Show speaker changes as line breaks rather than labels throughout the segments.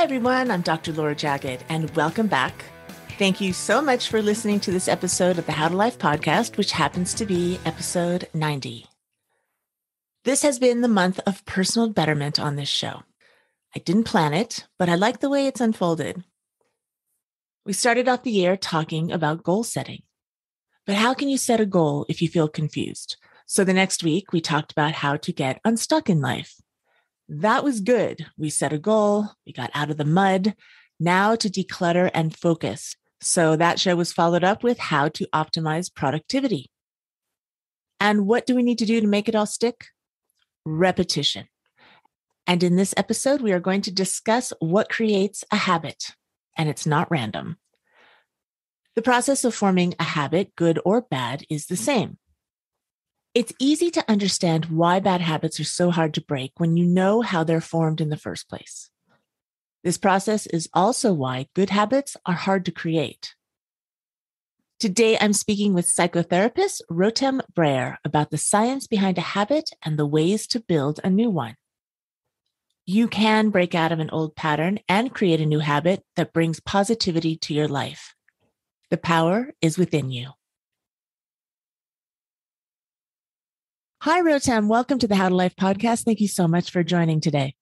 Hi, everyone. I'm Dr. Laura Jagged, and welcome back. Thank you so much for listening to this episode of the How to Life podcast, which happens to be episode 90. This has been the month of personal betterment on this show. I didn't plan it, but I like the way it's unfolded. We started off the year talking about goal setting. But how can you set a goal if you feel confused? So the next week, we talked about how to get unstuck in life. That was good. We set a goal, we got out of the mud. Now to declutter and focus. So that show was followed up with how to optimize productivity. And what do we need to do to make it all stick? Repetition. And in this episode, we are going to discuss what creates a habit, and it's not random. The process of forming a habit, good or bad, is the same. It's easy to understand why bad habits are so hard to break when you know how they're formed in the first place. This process is also why good habits are hard to create. Today, I'm speaking with psychotherapist Rotem Brayer about the science behind a habit and the ways to build a new one. You can break out of an old pattern and create a new habit that brings positivity to your life. The power is within you. Hi, Rotem. Welcome to the How to Life podcast. Thank you so much for joining today.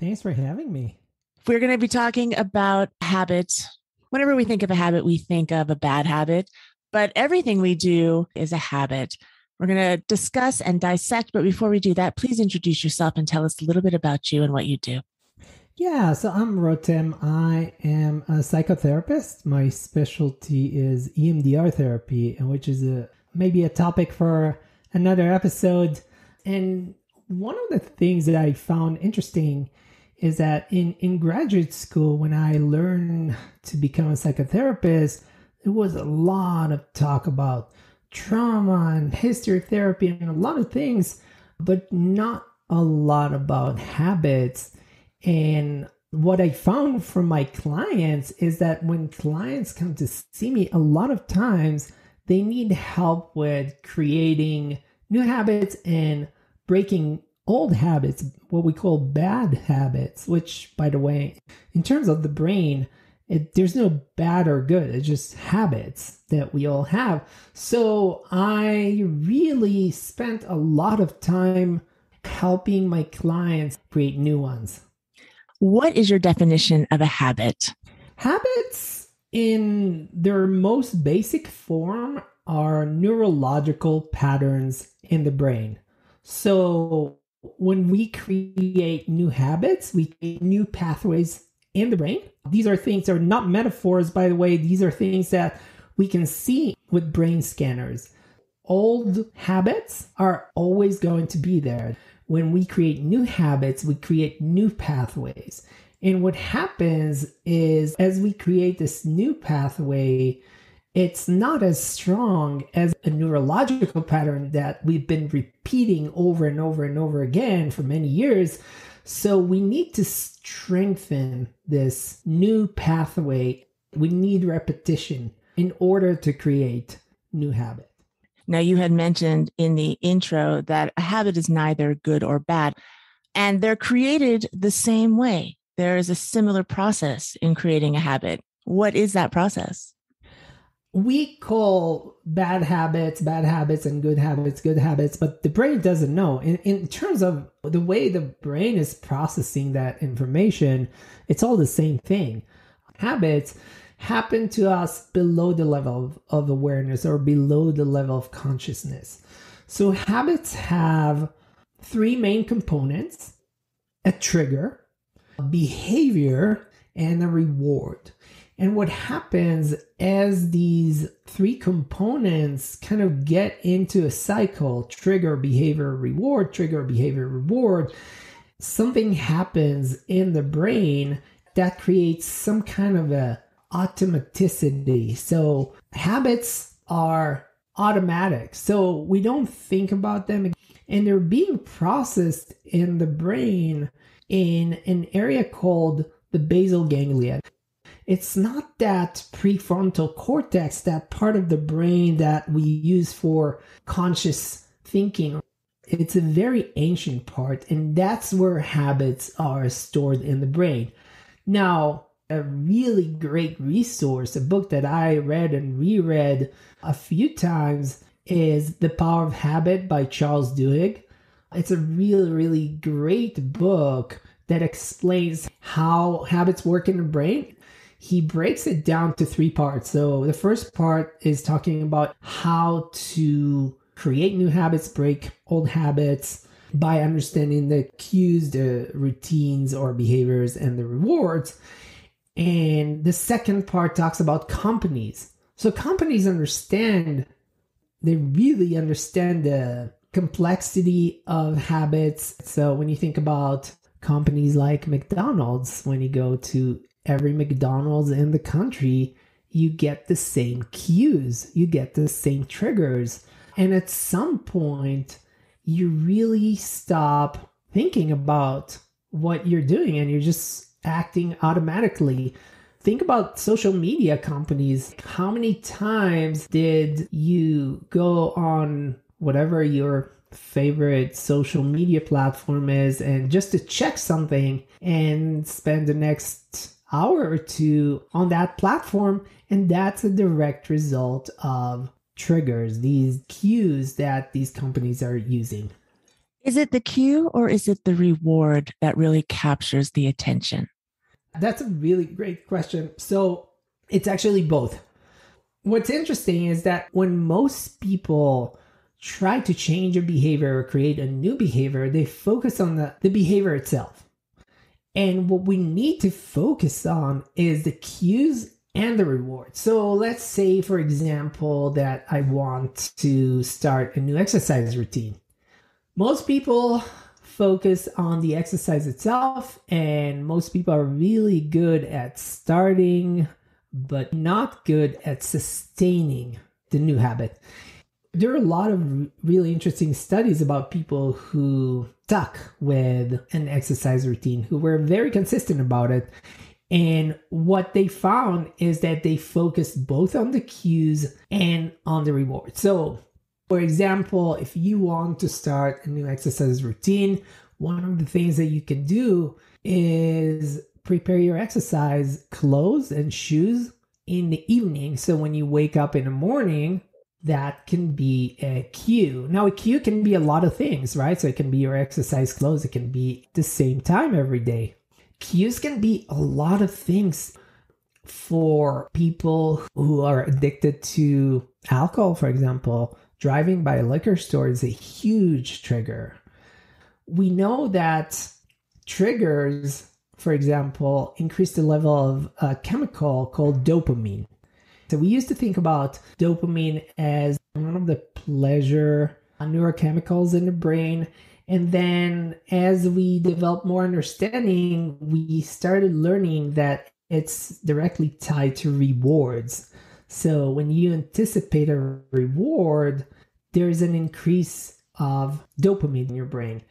Thanks for having me.
We're going to be talking about habits. Whenever we think of a habit, we think of a bad habit, but everything we do is a habit. We're going to discuss and dissect. But before we do that, please introduce yourself and tell us a little bit about you and what you do.
Yeah, so I'm Rotem. I am a psychotherapist. My specialty is EMDR therapy, and which is a maybe a topic for another episode. And one of the things that I found interesting is that in, in graduate school, when I learned to become a psychotherapist, there was a lot of talk about trauma and history therapy and a lot of things, but not a lot about habits. And what I found from my clients is that when clients come to see me, a lot of times they need help with creating new habits and breaking old habits, what we call bad habits, which, by the way, in terms of the brain, it, there's no bad or good. It's just habits that we all have. So I really spent a lot of time helping my clients create new ones.
What is your definition of a habit?
Habits, in their most basic form, are neurological patterns in the brain. So when we create new habits, we create new pathways in the brain. These are things that are not metaphors, by the way. These are things that we can see with brain scanners. Old habits are always going to be there. When we create new habits, we create new pathways. And what happens is as we create this new pathway, it's not as strong as a neurological pattern that we've been repeating over and over and over again for many years. So we need to strengthen this new pathway. We need repetition in order to create new habit.
Now, you had mentioned in the intro that a habit is neither good or bad, and they're created the same way. There is a similar process in creating a habit. What is that process?
we call bad habits bad habits and good habits good habits but the brain doesn't know in, in terms of the way the brain is processing that information it's all the same thing habits happen to us below the level of, of awareness or below the level of consciousness so habits have three main components a trigger behavior and a reward and what happens as these three components kind of get into a cycle trigger, behavior, reward, trigger, behavior, reward something happens in the brain that creates some kind of a automaticity. So habits are automatic. So we don't think about them and they're being processed in the brain in an area called the basal ganglia it's not that prefrontal cortex, that part of the brain that we use for conscious thinking. It's a very ancient part, and that's where habits are stored in the brain. Now, a really great resource, a book that I read and reread a few times, is The Power of Habit by Charles Duhigg. It's a really, really great book that explains how habits work in the brain. He breaks it down to three parts. So the first part is talking about how to create new habits, break old habits by understanding the cues, the routines or behaviors, and the rewards. And the second part talks about companies. So companies understand, they really understand the complexity of habits. So when you think about companies like McDonald's, when you go to every McDonald's in the country, you get the same cues, you get the same triggers. And at some point, you really stop thinking about what you're doing and you're just acting automatically. Think about social media companies. How many times did you go on whatever your favorite social media platform is and just to check something and spend the next hour or two on that platform? And that's a direct result of triggers, these cues that these companies are using.
Is it the cue or is it the reward that really captures the attention?
That's a really great question. So it's actually both. What's interesting is that when most people try to change a behavior or create a new behavior, they focus on the, the behavior itself. And what we need to focus on is the cues and the reward. So let's say, for example, that I want to start a new exercise routine. Most people focus on the exercise itself, and most people are really good at starting, but not good at sustaining the new habit. There are a lot of really interesting studies about people who stuck with an exercise routine, who were very consistent about it. And what they found is that they focused both on the cues and on the reward. So for example, if you want to start a new exercise routine, one of the things that you can do is prepare your exercise clothes and shoes in the evening. So when you wake up in the morning, that can be a cue. Now, a cue can be a lot of things, right? So it can be your exercise clothes, it can be the same time every day. Cues can be a lot of things for people who are addicted to alcohol, for example driving by a liquor store is a huge trigger. We know that triggers, for example, increase the level of a chemical called dopamine. So we used to think about dopamine as one of the pleasure neurochemicals in the brain. And then as we developed more understanding, we started learning that it's directly tied to rewards. So when you anticipate a reward, there's an increase of dopamine in your brain.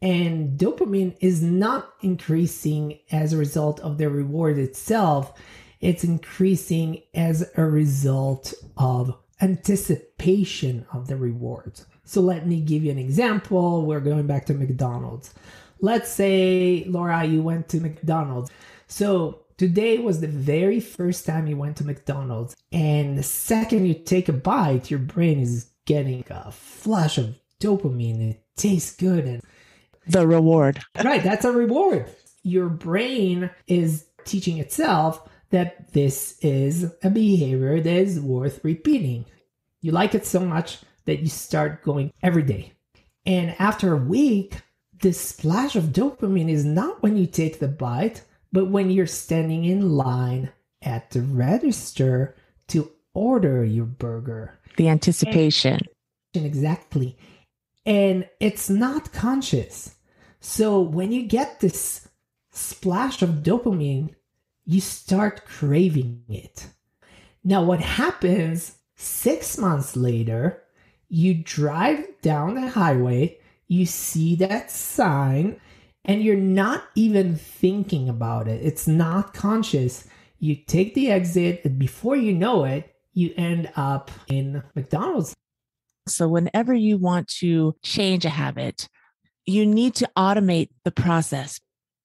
And dopamine is not increasing as a result of the reward itself, it's increasing as a result of anticipation of the reward. So let me give you an example. We're going back to McDonald's. Let's say, Laura, you went to McDonald's. So Today was the very first time you went to McDonald's, and the second you take a bite, your brain is getting a flush of dopamine. It tastes good and
the reward.
Right, that's a reward. Your brain is teaching itself that this is a behavior that is worth repeating. You like it so much that you start going every day. And after a week, this splash of dopamine is not when you take the bite, but when you're standing in line at the register to order your burger.
The anticipation.
And, exactly. And it's not conscious. So when you get this splash of dopamine, you start craving it. Now, what happens six months later, you drive down the highway, you see that sign, and you're not even thinking about it. It's not conscious. You take the exit, and before you know it, you end up in McDonald's.
So, whenever you want to change a habit, you need to automate the process.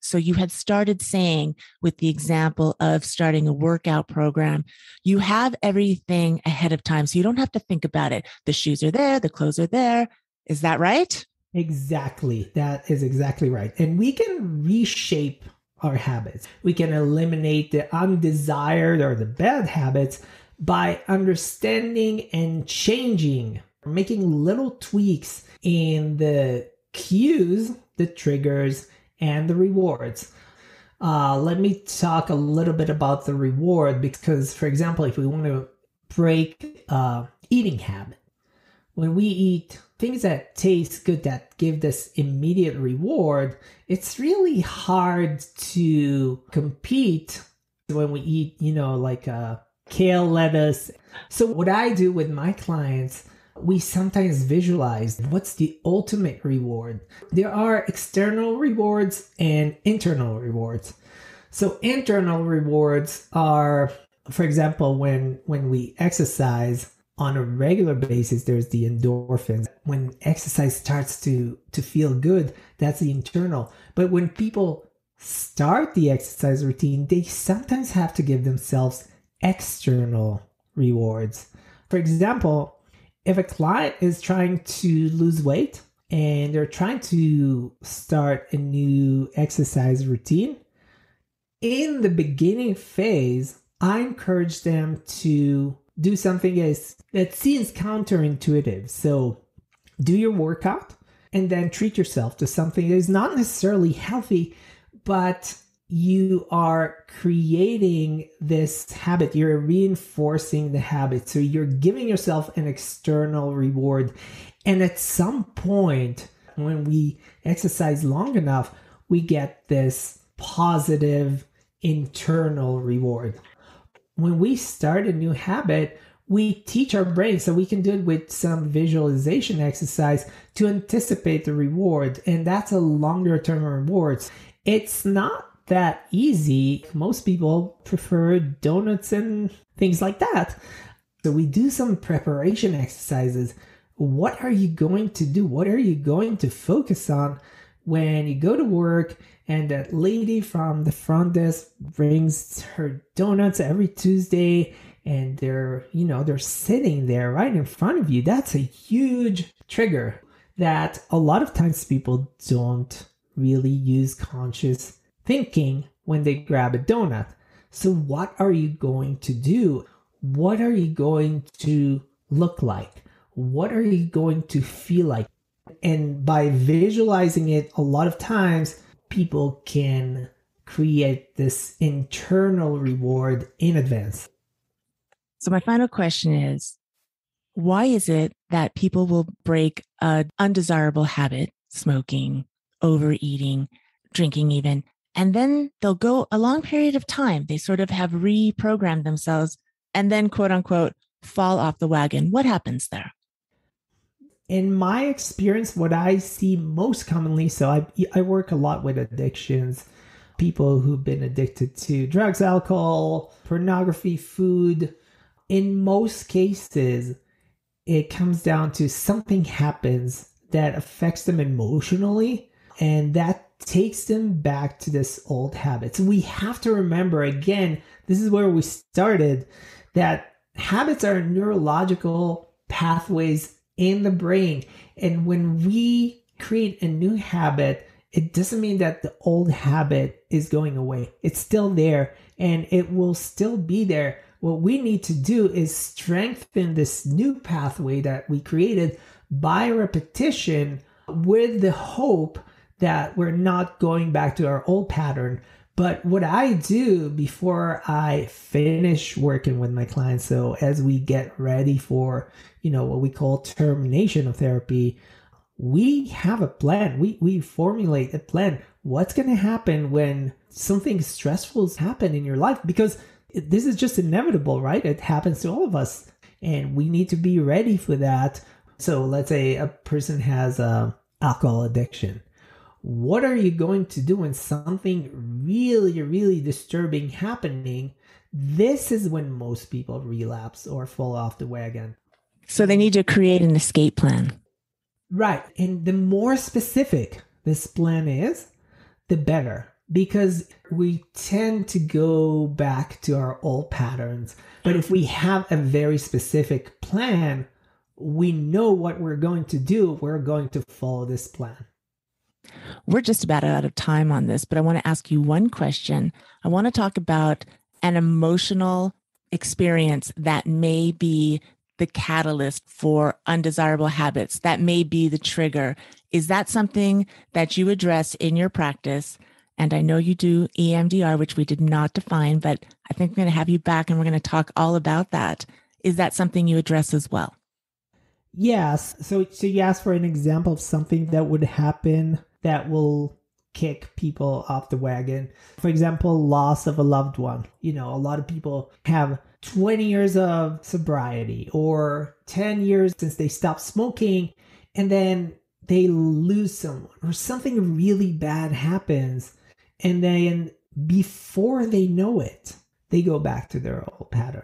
So you had started saying with the example of starting a workout program, you have everything ahead of time. So you don't have to think about it. The shoes are there, the clothes are there. Is that right?
Exactly. That is exactly right. And we can reshape our habits. We can eliminate the undesired or the bad habits by understanding and changing, making little tweaks in the cues, the triggers, and the rewards. Uh, let me talk a little bit about the reward because, for example, if we want to break uh, eating habit, when we eat things that taste good that give this immediate reward, it's really hard to compete when we eat, you know, like uh, kale lettuce. So, what I do with my clients, we sometimes visualize what's the ultimate reward. There are external rewards and internal rewards. So, internal rewards are, for example, when when we exercise on a regular basis there's the endorphins. When exercise starts to to feel good that's the internal. But when people start the exercise routine they sometimes have to give themselves external rewards. For example if a client is trying to lose weight and they're trying to start a new exercise routine in the beginning phase i encourage them to do something is that seems counterintuitive. So do your workout and then treat yourself to something that is not necessarily healthy, but you are creating this habit. You're reinforcing the habit. So you're giving yourself an external reward. And at some point, when we exercise long enough, we get this positive internal reward when we start a new habit, we teach our brain so we can do it with some visualization exercise to anticipate the reward. And that's a longer term rewards. It's not that easy. Most people prefer donuts and things like that. So we do some preparation exercises. What are you going to do? What are you going to focus on when you go to work and that lady from the front desk brings her donuts every Tuesday and they're, you know, they're sitting there right in front of you. That's a huge trigger that a lot of times people don't really use conscious thinking when they grab a donut. So, what are you going to do? What are you going to look like? What are you going to feel like? And by visualizing it, a lot of times people can create this internal reward in advance.
So, my final question is why is it that people will break an undesirable habit, smoking, overeating, drinking, even, and then they'll go a long period of time? They sort of have reprogrammed themselves and then, quote unquote, fall off the wagon. What happens there?
In my experience, what I see most commonly, so I, I work a lot with addictions, people who've been addicted to drugs, alcohol, pornography, food. In most cases, it comes down to something happens that affects them emotionally, and that takes them back to this old habit. So we have to remember again, this is where we started, that habits are neurological pathways in the brain. And when we create a new habit, it doesn't mean that the old habit is going away. It's still there and it will still be there. What we need to do is strengthen this new pathway that we created by repetition with the hope that we're not going back to our old pattern. But what I do before I finish working with my clients, so as we get ready for, you know, what we call termination of therapy, we have a plan. We we formulate a plan. What's going to happen when something stressful happen in your life? Because this is just inevitable, right? It happens to all of us, and we need to be ready for that. So let's say a person has a alcohol addiction what are you going to do when something really, really disturbing happening? This is when most people relapse or fall off the wagon.
So they need to create an escape plan.
Right. And the more specific this plan is, the better. because we tend to go back to our old patterns. But if we have a very specific plan, we know what we're going to do. We're going to follow this plan.
We're just about out of time on this, but I want to ask you one question. I want to talk about an emotional experience that may be the catalyst for undesirable habits, that may be the trigger. Is that something that you address in your practice? And I know you do EMDR, which we did not define, but I think I'm going to have you back and we're going to talk all about that. Is that something you address as well?
Yes. So, so you asked for an example of something that would happen that will kick people off the wagon. For example, loss of a loved one. You know, a lot of people have 20 years of sobriety or 10 years since they stopped smoking, and then they lose someone or something really bad happens and then before they know it, they go back to their old pattern.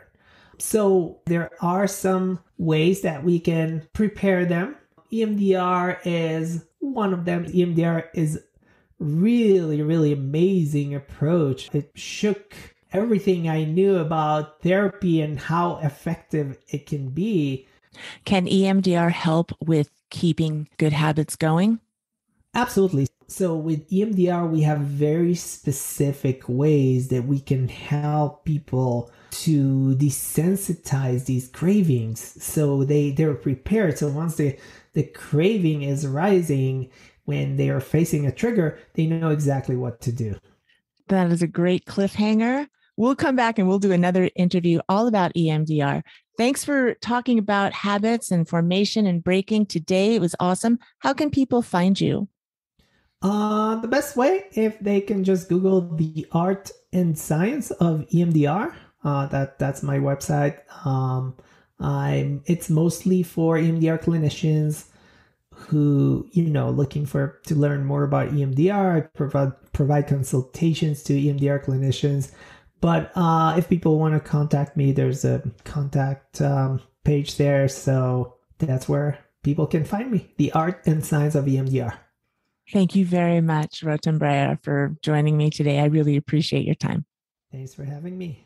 So there are some ways that we can prepare them. EMDR is one of them. EMDR is really, really amazing approach. It shook everything I knew about therapy and how effective it can be.
Can EMDR help with keeping good habits going?
Absolutely. So with EMDR, we have very specific ways that we can help people to desensitize these cravings so they they're prepared so once the the craving is rising. When they are facing a trigger they know exactly what to do.
That is a great cliffhanger. We'll come back and we'll do another interview all about emdr thanks for talking about habits and formation and breaking today. It was awesome. How can people find you?
Uh, the best way, if they can just Google the art and science of EMDR, uh, that that's my website. Um, I'm it's mostly for EMDR clinicians who you know looking for to learn more about EMDR. I provide provide consultations to EMDR clinicians. But uh, if people want to contact me, there's a contact um, page there, so that's where people can find me. The art and science of EMDR.
Thank you very much, Rotem Brayer, for joining me today. I really appreciate your time.
Thanks for having me.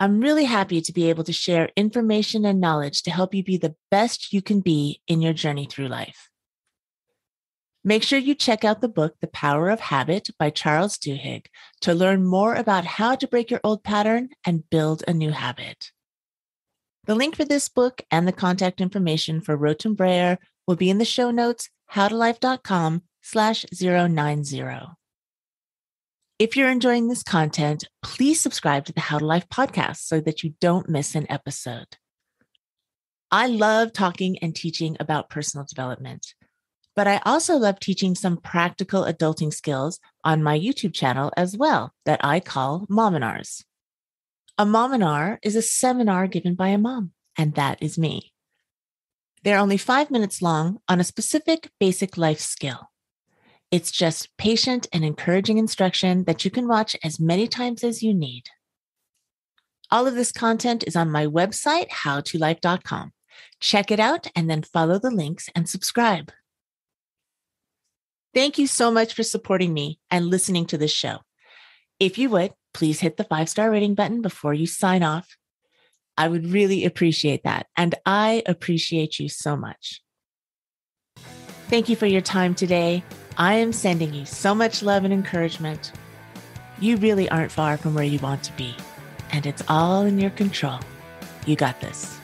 I'm really happy to be able to share information and knowledge to help you be the best you can be in your journey through life. Make sure you check out the book, The Power of Habit by Charles Duhigg, to learn more about how to break your old pattern and build a new habit. The link for this book and the contact information for Rotem Brayer will be in the show notes, howtolife.com slash 090. If you're enjoying this content, please subscribe to the How to Life podcast so that you don't miss an episode. I love talking and teaching about personal development, but I also love teaching some practical adulting skills on my YouTube channel as well that I call Mominars. A Mominar is a seminar given by a mom, and that is me. They're only five minutes long on a specific basic life skill. It's just patient and encouraging instruction that you can watch as many times as you need. All of this content is on my website, howtolife.com. Check it out and then follow the links and subscribe. Thank you so much for supporting me and listening to this show. If you would, please hit the five star rating button before you sign off I would really appreciate that. And I appreciate you so much. Thank you for your time today. I am sending you so much love and encouragement. You really aren't far from where you want to be, and it's all in your control. You got this.